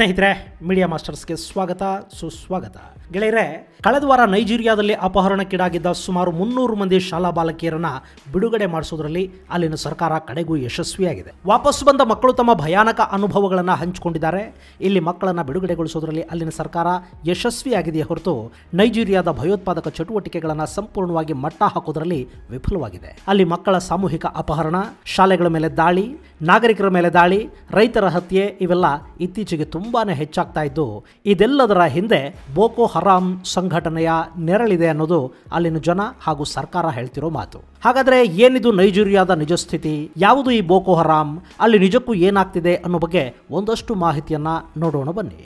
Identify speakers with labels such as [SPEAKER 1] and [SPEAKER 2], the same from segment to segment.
[SPEAKER 1] ಸ್ನೇಹಿತರೆ ಮೀಡಿಯಾ ಮಾಸ್ಟರ್ಸ್ಗೆ ಸ್ವಾಗತ, ಸುಸ್ವಾಗತ. ಗೆಳೆಯರೆ, ಕಳೆದ ವಾರ ನೈಜೀರಿಯಾದಲ್ಲಿ ಅಪಹರಣಕ್ಕೀಡಾಗಿದ್ದ ಸುಮಾರು ಮುನ್ನೂರು ಮಂದಿ ಶಾಲಾ ಬಾಲಕಿಯರನ್ನ ಬಿಡುಗಡೆ ಮಾಡಿಸೋದ್ರಲ್ಲಿ ಅಲ್ಲಿನ ಸರ್ಕಾರ ಕಡೆಗೂ ಯಶಸ್ವಿಯಾಗಿದೆ. ವಾಪಸ್ ಬಂದ ಮಕ್ಕಳು ತಮ್ಮ ಭಯಾನಕ ಅನುಭವಗಳನ್ನು ಹಂಚಿಕೊಂಡಿದ್ದಾರೆ. ಇಲ್ಲಿ ಮಕ್ಕಳನ್ನು ಬಿಡುಗಡೆಗೊಳಿಸೋದ್ರಲ್ಲಿ ಅಲ್ಲಿನ ಸರ್ಕಾರ ಯಶಸ್ವಿಯಾಗಿದೆಯೇ ಹೊರತು ನೈಜೀರಿಯಾದ ಭಯೋತ್ಪಾದಕ ಚಟುವಟಿಕೆಗಳನ್ನು ಸಂಪೂರ್ಣವಾಗಿ ಮಟ್ಟ ಹಾಕೋದ್ರಲ್ಲಿ ವಿಫಲವಾಗಿದೆ. ಅಲ್ಲಿ ಮಕ್ಕಳ ಸಾಮೂಹಿಕ ಅಪಹರಣ, ಶಾಲೆಗಳ ಮೇಲೆ ದಾಳಿ, ನಾಗರಿಕರ ಮೇಲೆ ದಾಳಿ, ರೈತರ ಹತ್ಯೆ ಇವೆಲ್ಲ ಇತ್ತೀಚೆಗೆ ತುಂಬಾನೇ ಹೆಚ್ಚಾಗ್ತಾ ಇದ್ದು, ಇದೆಲ್ಲದರ ಹಿಂದೆ ಬೋಕೋ ಹರಾಮ್ ಸಂಘಟನೆಯ ನೆರಳಿದೆ ಅನ್ನೋದು ಅಲ್ಲಿನ ಜನ ಹಾಗೂ ಸರ್ಕಾರ ಹೇಳ್ತಿರೋ ಮಾತು. ಹಾಗಾದ್ರೆ ಏನಿದು ನೈಜೀರಿಯಾದ ನಿಜ ಸ್ಥಿತಿ ಯಾವುದು ಈ ಬೋಕೋ ಹರಾಮ್ ಅಲ್ಲಿ ನಿಜಕ್ಕೂ ಏನಾಗ್ತಿದೆ ಅನ್ನೋ ಬಗ್ಗೆ ಒಂದಷ್ಟು ಮಾಹಿತಿಯನ್ನ ನೋಡೋಣ ಬನ್ನಿ.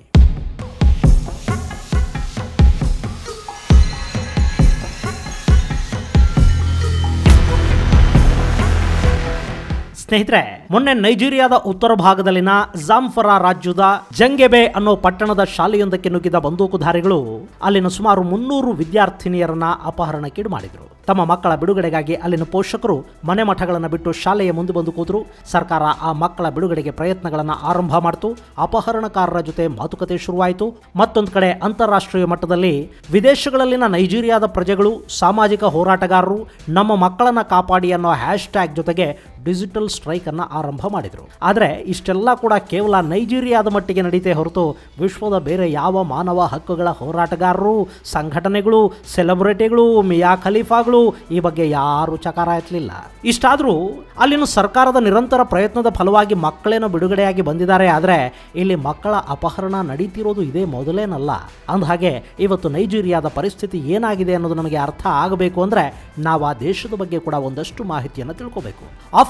[SPEAKER 1] ಸ್ನೇಹಿತರೆ, ಮೊನ್ನೆ ನೈಜೀರಿಯಾದ ಉತ್ತರ ಭಾಗದಲ್ಲಿನ ಜಾಮ್ಫರಾ ರಾಜ್ಯದ ಜಂಗೆಬೆ ಅನ್ನೋ ಪಟ್ಟಣದ ಶಾಲೆಯೊಂದಕ್ಕೆ ನುಗ್ಗಿದ ಬಂದೂಕುಧಾರಿಗಳು ಅಲ್ಲಿನ ಸುಮಾರು ಮುನ್ನೂರು ವಿದ್ಯಾರ್ಥಿನಿಯರನ್ನ ಅಪಹರಣಕ್ಕೀಡು ಮಾಡಿದರು. ತಮ್ಮ ಮಕ್ಕಳ ಬಿಡುಗಡೆಗಾಗಿ ಅಲ್ಲಿನ ಪೋಷಕರು ಮನೆ ಮಠಗಳನ್ನು ಬಿಟ್ಟು ಶಾಲೆಯ ಮುಂದೆ ಬಂದು ಕೂತರು. ಸರ್ಕಾರ ಆ ಮಕ್ಕಳ ಬಿಡುಗಡೆಗೆ ಪ್ರಯತ್ನಗಳನ್ನು ಆರಂಭ ಮಾಡಿತು. ಅಪಹರಣಕಾರರ ಜೊತೆ ಮಾತುಕತೆ ಶುರುವಾಯಿತು. ಮತ್ತೊಂದು ಕಡೆ ಅಂತಾರಾಷ್ಟ್ರೀಯ ಮಟ್ಟದಲ್ಲಿ ವಿದೇಶಗಳಲ್ಲಿನ ನೈಜೀರಿಯಾದ ಪ್ರಜೆಗಳು ಸಾಮಾಜಿಕ ಹೋರಾಟಗಾರರು ನಮ್ಮ ಮಕ್ಕಳನ್ನ ಕಾಪಾಡಿ ಅನ್ನೋ ಹ್ಯಾಶ್ಟ್ಯಾಗ್ ಜೊತೆಗೆ ಡಿಜಿಟಲ್ ಸ್ಟ್ರೈಕ್ ಅನ್ನು ಆರಂಭ ಮಾಡಿದರು. ಆದರೆ ಇಷ್ಟೆಲ್ಲ ಕೂಡ ಕೇವಲ ನೈಜೀರಿಯಾದ ಮಟ್ಟಿಗೆ ನಡೀತೆ ಹೊರತು ವಿಶ್ವದ ಬೇರೆ ಯಾವ ಮಾನವ ಹಕ್ಕುಗಳ ಹೋರಾಟಗಾರರು, ಸಂಘಟನೆಗಳು, ಸೆಲೆಬ್ರಿಟಿಗಳು, ಮಿಯಾ ಖಲೀಫಾಗಳು ಈ ಬಗ್ಗೆ ಯಾರು ಚಕಾರ ಎತ್ತಲಿಲ್ಲ. ಇಷ್ಟಾದರೂ ಅಲ್ಲಿನ ಸರ್ಕಾರದ ನಿರಂತರ ಪ್ರಯತ್ನದ ಫಲವಾಗಿ ಮಕ್ಕಳೇನೋ ಬಿಡುಗಡೆಯಾಗಿ ಬಂದಿದ್ದಾರೆ. ಆದರೆ ಇಲ್ಲಿ ಮಕ್ಕಳ ಅಪಹರಣ ನಡೀತಿರೋದು ಇದೇ ಮೊದಲೇನಲ್ಲ. ಅಂದಹಾಗೆ ಇವತ್ತು ನೈಜೀರಿಯಾದ ಪರಿಸ್ಥಿತಿ ಏನಾಗಿದೆ ಅನ್ನೋದು ನಮಗೆ ಅರ್ಥ ಆಗಬೇಕು ಅಂದರೆ ನಾವು ಆ ದೇಶದ ಬಗ್ಗೆ ಕೂಡ ಒಂದಷ್ಟು ಮಾಹಿತಿಯನ್ನು ತಿಳ್ಕೋಬೇಕು.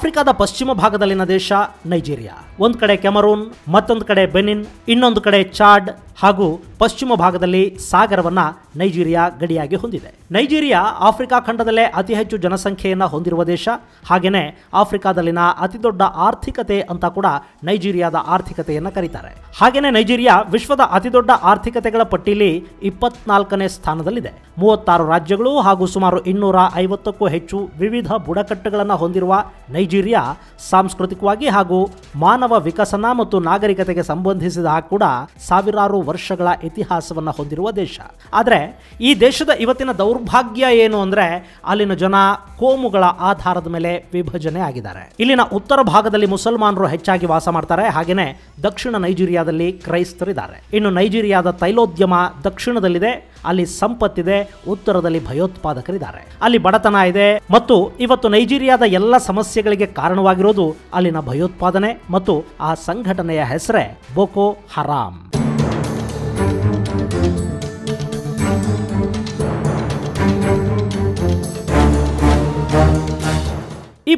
[SPEAKER 1] ಆಫ್ರಿಕಾದ ಪಶ್ಚಿಮ ಭಾಗದಲ್ಲಿನ ದೇಶ ನೈಜೀರಿಯಾ. ಒಂದು ಕಡೆ ಕೆಮರೂನ್ ಮತ್ತೊಂದು ಕಡೆ ಬೆನಿನ್ ಇನ್ನೊಂದು ಕಡೆ ಚಾಡ್ ಹಾಗೂ ಪಶ್ಚಿಮ ಭಾಗದಲ್ಲಿ ಸಾಗರವನ್ನ ನೈಜೀರಿಯಾ ಗಡಿಯಾಗಿ ಹೊಂದಿದೆ. ನೈಜೀರಿಯಾ ಆಫ್ರಿಕಾ ಖಂಡದಲ್ಲೇ ಅತಿ ಹೆಚ್ಚು ಜನಸಂಖ್ಯೆಯನ್ನು ಹೊಂದಿರುವ ದೇಶ. ಹಾಗೆಯೇ ಆಫ್ರಿಕಾದಲ್ಲಿನ ಅತಿದೊಡ್ಡ ಆರ್ಥಿಕತೆ ಅಂತ ಕೂಡ ನೈಜೀರಿಯಾದ ಆರ್ಥಿಕತೆಯನ್ನು ಕರೀತಾರೆ. ಹಾಗೆಯೇ ನೈಜೀರಿಯಾ ವಿಶ್ವದ ಅತಿದೊಡ್ಡ ಆರ್ಥಿಕತೆಗಳ ಪಟ್ಟಿಯಲ್ಲಿ ಇಪ್ಪತ್ನಾಲ್ಕನೇ ಸ್ಥಾನದಲ್ಲಿದೆ. ಮೂವತ್ತಾರು ರಾಜ್ಯಗಳು ಹಾಗೂ ಸುಮಾರು ಇನ್ನೂರ ಐವತ್ತಕ್ಕೂ ಹೆಚ್ಚು ವಿವಿಧ ಬುಡಕಟ್ಟುಗಳನ್ನು ಹೊಂದಿರುವ ನೈಜೀರಿಯಾ ಸಾಂಸ್ಕೃತಿಕವಾಗಿ ಹಾಗೂ ಮಾನವ ವಿಕಸನ ಮತ್ತು ನಾಗರಿಕತೆಗೆ ಸಂಬಂಧಿಸಿದ ಕೂಡ ಸಾವಿರಾರು ವರ್ಷಗಳ ಇತಿಹಾಸವನ್ನು ಹೊಂದಿರುವ ದೇಶ. ಆದರೆ ಈ ದೇಶದ ಇವತ್ತಿನ ದೌರ್ಭಾಗ್ಯ ಏನು ಅಂದರೆ ಅಲ್ಲಿನ ಜನ ಕೋಮುಗಳ ಆಧಾರದ ಮೇಲೆ ವಿಭಜನೆ ಆಗಿದ್ದಾರೆ. ಇಲ್ಲಿನ ಉತ್ತರ ಭಾಗದಲ್ಲಿ ಮುಸಲ್ಮಾನರು ಹೆಚ್ಚಾಗಿ ವಾಸ ಮಾಡ್ತಾರೆ. ಹಾಗೆಯೇ ದಕ್ಷಿಣ ನೈಜೀರಿಯಾದಲ್ಲಿ ಕ್ರೈಸ್ತರಿದ್ದಾರೆ. ಇನ್ನು ನೈಜೀರಿಯಾದ ತೈಲೋದ್ಯಮ ದಕ್ಷಿಣದಲ್ಲಿದೆ, ಅಲ್ಲಿ ಸಂಪತ್ತಿದೆ, ಉತ್ತರದಲ್ಲಿ ಭಯೋತ್ಪಾದಕರಿದ್ದಾರೆ. ಅಲ್ಲಿ ಬಡತನ ಇದೆ ಮತ್ತು ಇವತ್ತು ನೈಜೀರಿಯಾದ ಎಲ್ಲ ಸಮಸ್ಯೆಗಳಿಗೆ ಕಾರಣವಾಗಿರೋದು ಅಲ್ಲಿನ ಭಯೋತ್ಪಾದನೆ ಮತ್ತು ಆ ಸಂಘಟನೆಯ ಹೆಸರೇ ಬೋಕೋ ಹರಾಮ್.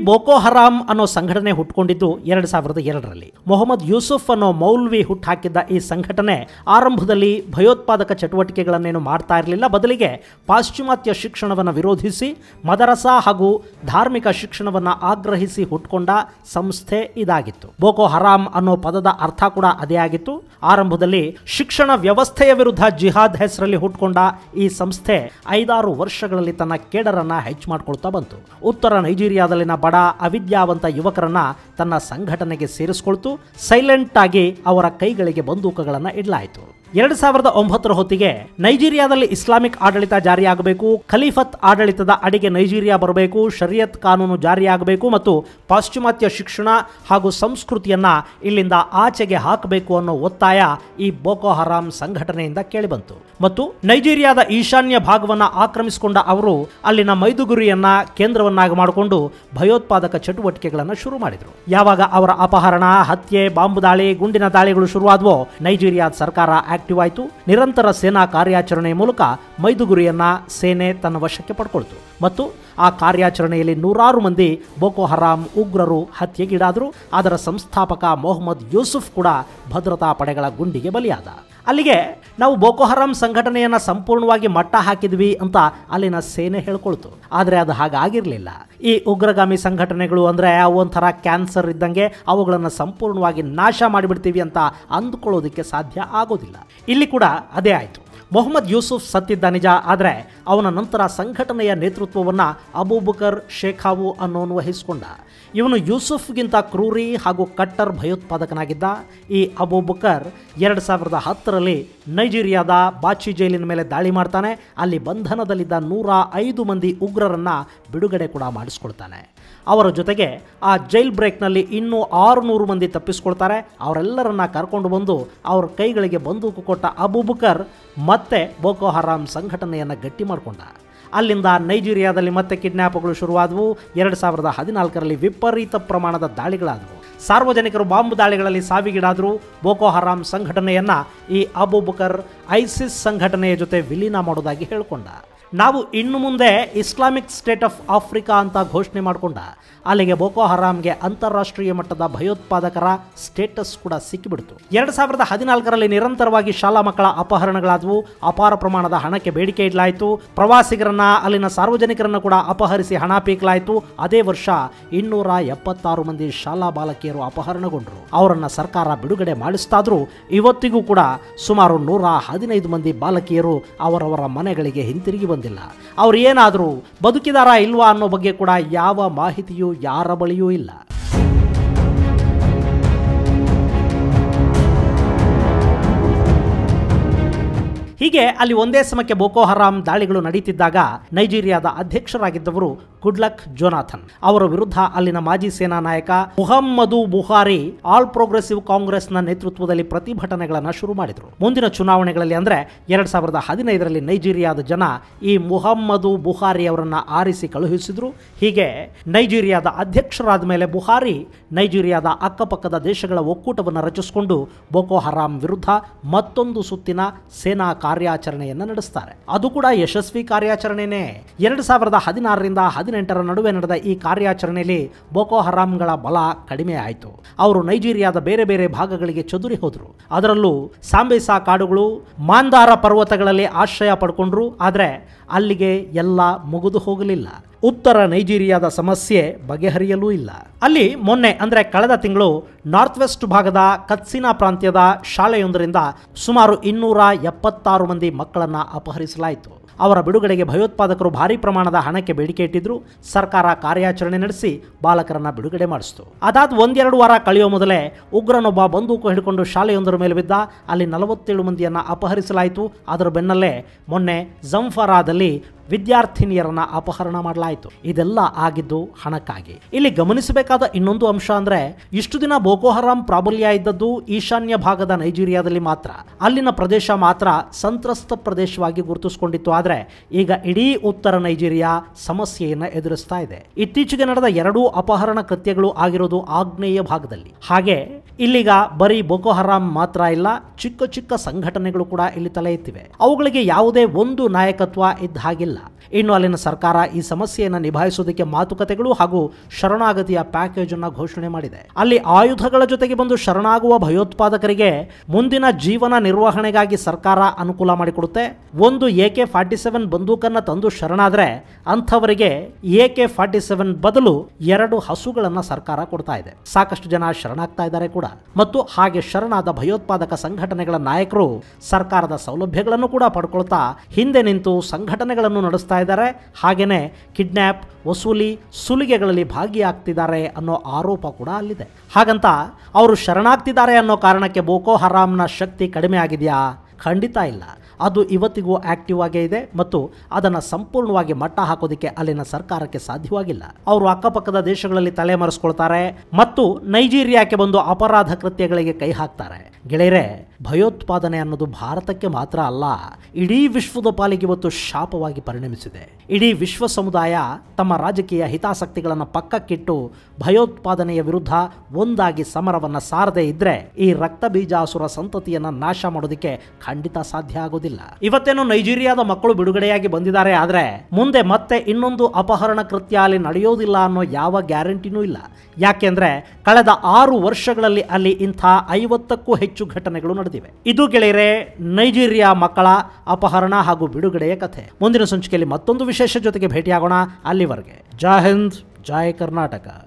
[SPEAKER 1] ಬೋಕೋ ಹರಾಮ್ ಅನ್ನೋ ಸಂಘಟನೆ ಹುಟ್ಕೊಂಡಿದ್ದು ಎರಡು ಸಾವಿರದ ಎರಡರಲ್ಲಿ. ಮೊಹಮ್ಮದ್ ಯೂಸುಫ್ ಅನ್ನೋ ಮೌಲ್ವಿ ಹುಟ್ಟಾಕಿದ್ದ ಈ ಸಂಘಟನೆ ಆರಂಭದಲ್ಲಿ ಭಯೋತ್ಪಾದಕ ಚಟುವಟಿಕೆಗಳನ್ನೇನು ಮಾಡ್ತಾ ಇರಲಿಲ್ಲ. ಬದಲಿಗೆ ಪಾಶ್ಚಿಮಾತ್ಯ ಶಿಕ್ಷಣವನ್ನು ವಿರೋಧಿಸಿ, ಮದರಸಾ ಹಾಗೂ ಧಾರ್ಮಿಕ ಶಿಕ್ಷಣವನ್ನು ಆಗ್ರಹಿಸಿ ಹುಟ್ಕೊಂಡ ಸಂಸ್ಥೆ ಇದಾಗಿತ್ತು. ಬೋಕೋ ಹರಾಮ್ ಅನ್ನೋ ಪದದ ಅರ್ಥ ಕೂಡ ಅದೇ ಆಗಿತ್ತು. ಆರಂಭದಲ್ಲಿ ಶಿಕ್ಷಣ ವ್ಯವಸ್ಥೆಯ ವಿರುದ್ಧ ಜಿಹಾದ್ ಹೆಸರಲ್ಲಿ ಹುಟ್ಕೊಂಡ ಈ ಸಂಸ್ಥೆ ಐದಾರು ವರ್ಷಗಳಲ್ಲಿ ತನ್ನ ಕೇಡರನ್ನ ಹೆಚ್ಚು ಮಾಡಿಕೊಳ್ತಾ ಬಂತು. ಉತ್ತರ ನೈಜೀರಿಯಾದಲ್ಲಿನ ಬಡ ಅವಿದ್ಯಾವಂತ ಯುವಕರನ್ನ ತನ್ನ ಸಂಘಟನೆಗೆ ಸೇರಿಸಿಕೊಳ್ತು. ಸೈಲೆಂಟ್ ಆಗಿ ಅವರ ಕೈಗಳಿಗೆ ಬಂದೂಕಗಳನ್ನು ಇಡಲಾಯಿತು. ಎರಡು ಸಾವಿರದ ಒಂಬತ್ತರ ಹೊತ್ತಿಗೆ ನೈಜೀರಿಯಾದಲ್ಲಿ ಇಸ್ಲಾಮಿಕ್ ಆಡಳಿತ ಜಾರಿಯಾಗಬೇಕು. ಖಲೀಫತ್ ಆಡಳಿತದ ಅಡಿಗೆ ನೈಜೀರಿಯಾ ಬರಬೇಕು. ಶರಿಯತ್ ಕಾನೂನು ಜಾರಿಯಾಗಬೇಕು ಮತ್ತು ಪಾಶ್ಚಿಮಾತ್ಯ ಶಿಕ್ಷಣ ಹಾಗೂ ಸಂಸ್ಕೃತಿಯನ್ನ ಇಲ್ಲಿಂದ ಆಚೆಗೆ ಹಾಕಬೇಕು ಅನ್ನೋ ಒತ್ತಾಯ ಈ ಬೋಕೋ ಹರಾಮ್ ಸಂಘಟನೆಯಿಂದ ಕೇಳಿಬಂತು. ಮತ್ತು ನೈಜೀರಿಯಾದ ಈಶಾನ್ಯ ಭಾಗವನ್ನ ಆಕ್ರಮಿಸಿಕೊಂಡ ಅವರು ಅಲ್ಲಿನ ಮೈದುಗುರಿಯನ್ನ ಕೇಂದ್ರವನ್ನಾಗಿ ಮಾಡಿಕೊಂಡು ಭಯೋತ್ಪಾದಕ ಚಟುವಟಿಕೆಗಳನ್ನು ಶುರು ಮಾಡಿದರು. ಯಾವಾಗ ಅವರ ಅಪಹರಣ, ಹತ್ಯೆ, ಬಾಂಬ್ ದಾಳಿ, ಗುಂಡಿನ ದಾಳಿಗಳು ಶುರುವಾದವೋ, ನೈಜೀರಿಯಾದ ಸರ್ಕಾರ ಆಕ್ಟಿವ್ ಆಯಿತು. ನಿರಂತರ ಸೇನಾ ಕಾರ್ಯಾಚರಣೆಯ ಮೂಲಕ ಮೈದುಗುರಿಯನ್ನ ಸೇನೆ ತನ್ನ ವಶಕ್ಕೆ ಪಡ್ಕೊಳ್ತು. ಮತ್ತು ಆ ಕಾರ್ಯಾಚರಣೆಯಲ್ಲಿ ನೂರಾರು ಮಂದಿ ಬೋಕೋ ಹರಾಮ್ ಉಗ್ರರು ಹತ್ಯೆಗೀಡಾದರು. ಅದರ ಸಂಸ್ಥಾಪಕ ಮೊಹಮ್ಮದ್ ಯೂಸುಫ್ ಕೂಡ ಭದ್ರತಾ ಪಡೆಗಳ ಗುಂಡಿಗೆ ಬಲಿಯಾದ. ಅಲ್ಲಿಗೆ ನಾವು ಬೋಕೋಹರಾಮ್ ಸಂಘಟನೆಯನ್ನು ಸಂಪೂರ್ಣವಾಗಿ ಮಟ್ಟ ಹಾಕಿದ್ವಿ ಅಂತ ಅಲ್ಲಿನ ಸೇನೆ ಹೇಳ್ಕೊಳ್ತು. ಆದರೆ ಅದು ಹಾಗಾಗಿರಲಿಲ್ಲ. ಈ ಉಗ್ರಗಾಮಿ ಸಂಘಟನೆಗಳು ಅಂದರೆ ಒಂಥರ ಕ್ಯಾನ್ಸರ್ ಇದ್ದಂಗೆ ಅವುಗಳನ್ನು ಸಂಪೂರ್ಣವಾಗಿ ನಾಶ ಮಾಡಿಬಿಡ್ತೀವಿ ಅಂತ ಅಂದ್ಕೊಳ್ಳೋದಕ್ಕೆ ಸಾಧ್ಯ ಆಗೋದಿಲ್ಲ. ಇಲ್ಲಿ ಕೂಡ ಅದೇ ಆಯಿತು. ಮೊಹಮ್ಮದ್ ಯೂಸುಫ್ ಸತ್ತಿದ್ದ ನಿಜ ಆದರೆ ಅವನ ನಂತರ ಸಂಘಟನೆಯ ನೇತೃತ್ವವನ್ನು ಅಬೂಬಕರ್ ಶೇಖಾವು ಅನ್ನೋನು ವಹಿಸಿಕೊಂಡ. ಇವನು ಯೂಸುಫ್ಗಿಂತ ಕ್ರೂರಿ ಹಾಗೂ ಕಟ್ಟರ್ ಭಯೋತ್ಪಾದಕನಾಗಿದ್ದ. ಈ ಅಬೂಬಕರ್ ಎರಡು ಸಾವಿರದ ಹತ್ತರಲ್ಲಿ ನೈಜೀರಿಯಾದ ಬಾಚಿ ಜೈಲಿನ ಮೇಲೆ ದಾಳಿ ಮಾಡ್ತಾನೆ. ಅಲ್ಲಿ ಬಂಧನದಲ್ಲಿದ್ದ ನೂರ ಐದು ಮಂದಿ ಉಗ್ರರನ್ನು ಬಿಡುಗಡೆ ಕೂಡ ಮಾಡಿಸ್ಕೊಳ್ತಾನೆ. ಅವರ ಜೊತೆಗೆ ಆ ಜೈಲ್ ಬ್ರೇಕ್ನಲ್ಲಿ ಇನ್ನೂ ಆರುನೂರು ಮಂದಿ ತಪ್ಪಿಸ್ಕೊಳ್ತಾರೆ. ಅವರೆಲ್ಲರನ್ನ ಕರ್ಕೊಂಡು ಬಂದು ಅವ್ರ ಕೈಗಳಿಗೆ ಬಂದೂಕು ಕೊಟ್ಟ ಅಬೂಬಕರ್ ಮತ್ತೆ ಬೋಕೋ ಹರಾಮ್ ಸಂಘಟನೆಯನ್ನು ಗಟ್ಟಿ ಮಾಡಿಕೊಂಡ. ಅಲ್ಲಿಂದ ನೈಜೀರಿಯಾದಲ್ಲಿ ಮತ್ತೆ ಕಿಡ್ನ್ಯಾಪ್ಗಳು ಶುರುವಾದವು. ಎರಡು ಸಾವಿರದ ಹದಿನಾಲ್ಕರಲ್ಲಿ ವಿಪರೀತ ಪ್ರಮಾಣದ ದಾಳಿಗಳಾದವು. ಸಾರ್ವಜನಿಕರು ಬಾಂಬ್ ದಾಳಿಗಳಲ್ಲಿ ಸಾವಿಗೀಡಾದರೂ. ಬೋಕೋ ಹರಾಮ್ ಸಂಘಟನೆಯನ್ನು ಈ ಅಬೂಬಕರ್ ಐಸಿಸ್ ಸಂಘಟನೆಯ ಜೊತೆ ವಿಲೀನ ಮಾಡೋದಾಗಿ ಹೇಳಿಕೊಂಡ. ನಾವು ಇನ್ನು ಮುಂದೆ ಇಸ್ಲಾಮಿಕ್ ಸ್ಟೇಟ್ ಆಫ್ ಆಫ್ರಿಕಾ ಅಂತ ಘೋಷಣೆ ಮಾಡಿಕೊಂಡ, ಅಲ್ಲಿಗೆ ಬೋಕೋ ಹರಾಮ್ಗೆ ಅಂತಾರಾಷ್ಟ್ರೀಯ ಮಟ್ಟದ ಭಯೋತ್ಪಾದಕರ ಸ್ಟೇಟಸ್ ಕೂಡ ಸಿಕ್ಕಿಬಿಡ್ತು. ಎರಡು ಸಾವಿರದ ಹದಿನಾಲ್ಕರಲ್ಲಿ ನಿರಂತರವಾಗಿ ಶಾಲಾ ಮಕ್ಕಳ ಅಪಹರಣಗಳಾದವು, ಅಪಾರ ಪ್ರಮಾಣದ ಹಣಕ್ಕೆ ಬೇಡಿಕೆ ಇಡಲಾಯಿತು, ಪ್ರವಾಸಿಗರನ್ನ ಅಲ್ಲಿನ ಸಾರ್ವಜನಿಕರನ್ನು ಕೂಡ ಅಪಹರಿಸಿ ಹಣ ಪೀಕಲಾಯಿತು. ಅದೇ ವರ್ಷ ಇನ್ನೂರ ಎಪ್ಪತ್ತಾರು ಮಂದಿ ಶಾಲಾ ಬಾಲಕಿಯರು ಅಪಹರಣಗೊಂಡರು. ಅವರನ್ನು ಸರ್ಕಾರ ಬಿಡುಗಡೆ ಮಾಡಿಸ್ತಾದ್ರೂ ಇವತ್ತಿಗೂ ಕೂಡ ಸುಮಾರು ನೂರ ಹದಿನೈದು ಮಂದಿ ಬಾಲಕಿಯರು ಅವರವರ ಮನೆಗಳಿಗೆ ಹಿಂತಿರುಗಿ ಬಂದಿಲ್ಲ. ಅವ್ರು ಏನಾದರೂ ಬದುಕಿದಾರಾ ಇಲ್ವಾ ಅನ್ನೋ ಬಗ್ಗೆ ಕೂಡ ಯಾವ ಮಾಹಿತಿಯೂ ಯಾರ ಬಳಿಯೂ ಇಲ್ಲ. ಹೀಗೆ ಅಲ್ಲಿ ಒಂದೇ ಸಮಕ್ಕೆ ಬೋಕೋ ಹರಾಮ್ ದಾಳಿಗಳು ನಡೀತಿದ್ದಾಗ ನೈಜೀರಿಯಾದ ಅಧ್ಯಕ್ಷರಾಗಿದ್ದವರು ಗುಡ್ಲಕ್ ಜೋನಾಥನ್. ಅವರ ವಿರುದ್ಧ ಅಲ್ಲಿನ ಮಾಜಿ ಸೇನಾ ನಾಯಕ ಮುಹಮ್ಮದು ಬುಹಾರಿ ಆಲ್ ಪ್ರೋಗ್ರೆಸಿವ್ ಕಾಂಗ್ರೆಸ್ನ ನೇತೃತ್ವದಲ್ಲಿ ಪ್ರತಿಭಟನೆಗಳನ್ನು ಶುರು ಮಾಡಿದರು. ಮುಂದಿನ ಚುನಾವಣೆಗಳಲ್ಲಿ ಅಂದ್ರೆ ಎರಡ್ ಸಾವಿರದ ಹದಿನೈದರಲ್ಲಿ ನೈಜೀರಿಯಾದ ಜನ ಈ ಮುಹಮ್ಮದು ಬುಹಾರಿ ಅವರನ್ನ ಆರಿಸಿ ಕಳುಹಿಸಿದ್ರು. ಹೀಗೆ ನೈಜೀರಿಯಾದ ಅಧ್ಯಕ್ಷರಾದ ಮೇಲೆ ಬುಹಾರಿ ನೈಜೀರಿಯಾದ ಅಕ್ಕಪಕ್ಕದ ದೇಶಗಳ ಒಕ್ಕೂಟವನ್ನು ರಚಿಸಿಕೊಂಡು ಬೋಕೋ ಹರಾಮ್ ವಿರುದ್ಧ ಮತ್ತೊಂದು ಸುತ್ತಿನ ಸೇನಾ ಕಾರ್ಯಾಚರಣೆಯನ್ನು ನಡೆಸ್ತಾರೆ. ಅದು ಕೂಡ ಯಶಸ್ವಿ ಕಾರ್ಯಾಚರಣೆನೇ. ಎರಡು ಸಾವಿರದ ಹದಿನಾರರಿಂದ ಹದಿನೆಂಟರ ನಡುವೆ ನಡೆದ ಈ ಕಾರ್ಯಾಚರಣೆಯಲ್ಲಿ ಬೋಕೋ ಹರಾಮ್ಗಳ ಬಲ ಕಡಿಮೆ ಆಯಿತು ಅವರು ನೈಜೀರಿಯಾದ ಬೇರೆ ಬೇರೆ ಭಾಗಗಳಿಗೆ ಚದುರಿ ಹೋದರು. ಅದರಲ್ಲೂ ಸಾಂಬೇಸಾ ಕಾಡುಗಳು, ಮಾಂದಾರ ಪರ್ವತಗಳಲ್ಲಿ ಆಶ್ರಯ ಪಡ್ಕೊಂಡ್ರು. ಆದರೆ ಅಲ್ಲಿಗೆ ಎಲ್ಲ ಮುಗಿದು ಹೋಗಲಿಲ್ಲ. ಉತ್ತರ ನೈಜೀರಿಯಾದ ಸಮಸ್ಯೆ ಬಗೆಹರಿಯಲೂ ಇಲ್ಲ. ಅಲ್ಲಿ ಮೊನ್ನೆ, ಅಂದ್ರೆ ಕಳೆದ ತಿಂಗಳು ನಾರ್ತ್ ವೆಸ್ಟ್ ಭಾಗದ ಕತ್ಸಿನಾ ಪ್ರಾಂತ್ಯದ ಶಾಲೆಯೊಂದರಿಂದ ಸುಮಾರು ಇನ್ನೂರ ಎಪ್ಪತ್ತಾರು ಮಂದಿ ಮಕ್ಕಳನ್ನ ಅಪಹರಿಸಲಾಯಿತು. ಅವರ ಬಿಡುಗಡೆಗೆ ಭಯೋತ್ಪಾದಕರು ಭಾರಿ ಪ್ರಮಾಣದ ಹಣಕ್ಕೆ ಬೇಡಿಕೆ ಇಟ್ಟಿದ್ರು. ಸರ್ಕಾರ ಕಾರ್ಯಾಚರಣೆ ನಡೆಸಿ ಬಾಲಕರನ್ನ ಬಿಡುಗಡೆ ಮಾಡಿಸಿತು. ಅದಾದ ಒಂದೆರಡು ವಾರ ಕಳೆಯುವ ಮೊದಲೇ ಉಗ್ರನೊಬ್ಬ ಬಂದೂಕು ಹಿಡ್ಕೊಂಡು ಶಾಲೆಯೊಂದರ ಮೇಲೆ ಬಿದ್ದ. ಅಲ್ಲಿ ನಲವತ್ತೇಳು ಮಂದಿಯನ್ನ ಅಪಹರಿಸಲಾಯಿತು. ಅದರ ಬೆನ್ನಲ್ಲೇ ಮೊನ್ನೆ ಜಂಫರಾದಲ್ಲಿ ವಿದ್ಯಾರ್ಥಿನಿಯರನ್ನ ಅಪಹರಣ ಮಾಡಲಾಯಿತು. ಇದೆಲ್ಲ ಆಗಿದ್ದು ಹಣಕ್ಕಾಗಿ. ಇಲ್ಲಿ ಗಮನಿಸಬೇಕಾದ ಇನ್ನೊಂದು ಅಂಶ ಅಂದ್ರೆ, ಇಷ್ಟು ದಿನ ಬೋಕೋ ಹರಾಮ್ ಪ್ರಾಬಲ್ಯ ಇದ್ದದ್ದು ಈಶಾನ್ಯ ಭಾಗದ ನೈಜೀರಿಯಾದಲ್ಲಿ ಮಾತ್ರ. ಅಲ್ಲಿನ ಪ್ರದೇಶ ಮಾತ್ರ ಸಂತ್ರಸ್ತ ಪ್ರದೇಶವಾಗಿ ಗುರುತಿಸಿಕೊಂಡಿತ್ತು. ಆದ್ರೆ, ಈಗ ಇಡೀ ಉತ್ತರ ನೈಜೀರಿಯಾ ಸಮಸ್ಯೆಯನ್ನ ಎದುರಿಸ್ತಾ ಇದೆ. ಇತ್ತೀಚೆಗೆ ನಡೆದ ಎರಡೂ ಅಪಹರಣ ಕೃತ್ಯಗಳು ಆಗಿರೋದು ಆಗ್ನೇಯ ಭಾಗದಲ್ಲಿ. ಹಾಗೆ, ಇಲ್ಲಿಗ ಬರೀ ಬೋಕೋ ಹರಾಮ್ ಮಾತ್ರ ಇಲ್ಲ, ಚಿಕ್ಕ ಚಿಕ್ಕ ಸಂಘಟನೆಗಳು ಕೂಡ ಇಲ್ಲಿ ತಲೆ ಎತ್ತಿವೆ. ಅವುಗಳಿಗೆ ಯಾವುದೇ ಒಂದು ನಾಯಕತ್ವ ಇದ್ದ ಹಾಗಿಲ್ಲ. ಇನ್ನು ಅಲ್ಲಿನ ಸರ್ಕಾರ ಈ ಸಮಸ್ಯೆಯನ್ನು ನಿಭಾಯಿಸುವುದಕ್ಕೆ ಮಾತುಕತೆಗಳು ಹಾಗೂ ಶರಣಾಗತಿಯ ಪ್ಯಾಕೇಜ್ ಅನ್ನ ಘೋಷಣೆ ಮಾಡಿದೆ. ಅಲ್ಲಿ ಆಯುಧಗಳ ಜೊತೆಗೆ ಬಂದು ಶರಣಾಗುವ ಭಯೋತ್ಪಾದಕರಿಗೆ ಮುಂದಿನ ಜೀವನ ನಿರ್ವಹಣೆಗಾಗಿ ಸರ್ಕಾರ ಅನುಕೂಲ ಮಾಡಿಕೊಡುತ್ತೆ. ಒಂದು ಎ ಕೆ ಫಾರ್ಟಿ ಸೆವೆನ್ ಬಂದೂಕನ್ನ ತಂದು ಶರಣಾದ್ರೆ ಅಂಥವರಿಗೆ ಎ ಕೆ ಫಾರ್ಟಿ ಸೆವೆನ್ ಬದಲು ಎರಡು ಹಸುಗಳನ್ನ ಸರ್ಕಾರ ಕೊಡ್ತಾ ಇದೆ. ಸಾಕಷ್ಟು ಜನ ಶರಣಾಗ್ತಾ ಇದ್ದಾರೆ ಕೂಡ. ಮತ್ತು ಹಾಗೆ ಶರಣಾದ ಭಯೋತ್ಪಾದಕ ಸಂಘಟನೆಗಳ ನಾಯಕರು ಸರ್ಕಾರದ ಸೌಲಭ್ಯಗಳನ್ನು ಕೂಡ ಪಡ್ಕೊಳ್ತಾ ಹಿಂದೆ ನಿಂತು ಸಂಘಟನೆಗಳನ್ನು ನಡೆಸ್ತಾ ಇದ್ದಾರೆ. ಹಾಗೆಯೇ ಕಿಡ್ನ್ಯಾಪ್ ವಸೂಲಿ, ಸುಲಿಗೆಗಳಲ್ಲಿ ಭಾಗಿಯಾಗ್ತಿದ್ದಾರೆ ಅನ್ನೋ ಆರೋಪ ಕೂಡ ಅಲ್ಲಿದೆ. ಹಾಗಂತ ಅವರು ಶರಣಾಗ್ತಿದ್ದಾರೆ ಅನ್ನೋ ಕಾರಣಕ್ಕೆ ಬೋಕೋ ಹರಾಮ್ನ ಶಕ್ತಿ ಕಡಿಮೆ ಆಗಿದೆಯಾ? ಖಂಡಿತ ಇಲ್ಲ. ಅದು ಇವತ್ತಿಗೂ ಆಕ್ಟಿವ್ ಆಗೇ ಇದೆ ಮತ್ತು ಅದನ್ನು ಸಂಪೂರ್ಣವಾಗಿ ಮಟ್ಟ ಹಾಕೋದಕ್ಕೆ ಅಲ್ಲಿನ ಸರ್ಕಾರಕ್ಕೆ ಸಾಧ್ಯವಾಗಿಲ್ಲ. ಅವರು ಅಕ್ಕಪಕ್ಕದ ದೇಶಗಳಲ್ಲಿ ತಲೆಮರೆಸ್ಕೊಳ್ತಾರೆ ಮತ್ತು ನೈಜೀರಿಯಾಕ್ಕೆ ಬಂದು ಅಪರಾಧ ಕೃತ್ಯಗಳಿಗೆ ಕೈ ಹಾಕ್ತಾರೆ. ಗೆಳೆಯರೆ ಭಯೋತ್ಪಾದನೆ ಅನ್ನೋದು ಭಾರತಕ್ಕೆ ಮಾತ್ರ ಅಲ್ಲ, ಇಡೀ ವಿಶ್ವದ ಪಾಲಿಗೆ ಇವತ್ತು ಶಾಪವಾಗಿ ಪರಿಣಮಿಸಿದೆ. ಇಡೀ ವಿಶ್ವ ಸಮುದಾಯ ತಮ್ಮ ರಾಜಕೀಯ ಹಿತಾಸಕ್ತಿಗಳನ್ನು ಪಕ್ಕಕ್ಕಿಟ್ಟು ಭಯೋತ್ಪಾದನೆಯ ವಿರುದ್ಧ ಒಂದಾಗಿ ಸಮರವನ್ನ ಸಾರದೇ ಇದ್ರೆ ಈ ರಕ್ತ ಬೀಜಾಸುರ ಸಂತತಿಯನ್ನ ನಾಶ ಮಾಡೋದಕ್ಕೆ ಖಂಡಿತ ಸಾಧ್ಯ ಆಗೋದಿಲ್ಲ. ಇವತ್ತೇನು ನೈಜೀರಿಯಾದ ಮಕ್ಕಳು ಬಿಡುಗಡೆಯಾಗಿ ಬಂದಿದ್ದಾರೆ, ಆದರೆ ಮುಂದೆ ಮತ್ತೆ ಇನ್ನೊಂದು ಅಪಹರಣ ಕೃತ್ಯ ಅಲ್ಲಿ ನಡೆಯೋದಿಲ್ಲ ಅನ್ನೋ ಯಾವ ಗ್ಯಾರಂಟಿನೂ ಇಲ್ಲ. ಯಾಕೆಂದ್ರೆ ಕಳೆದ ಆರು ವರ್ಷಗಳಲ್ಲಿ ಅಲ್ಲಿ ಇಂಥ ಐವತ್ತಕ್ಕೂ ಹೆಚ್ಚು ಘಟನೆಗಳು ನಡೆದಿವೆ ಇದು ಗೆಳೆಯರೆ ನೈಜೀರಿಯಾ ಮಕ್ಕಳ ಅಪಹರಣ ಹಾಗೂ ಬಿಡುಗಡೆಯ ಕಥೆ. ಮುಂದಿನ ಸಂಚಿಕೆಯಲ್ಲಿ ಮತ್ತೊಂದು ವಿಶೇಷ ಜೊತೆಗೆ ಭೇಟಿಯಾಗೋಣ ಅಲ್ಲಿವರೆಗೆ. ಜೈ ಹಿಂದ್, ಜೈ ಕರ್ನಾಟಕ.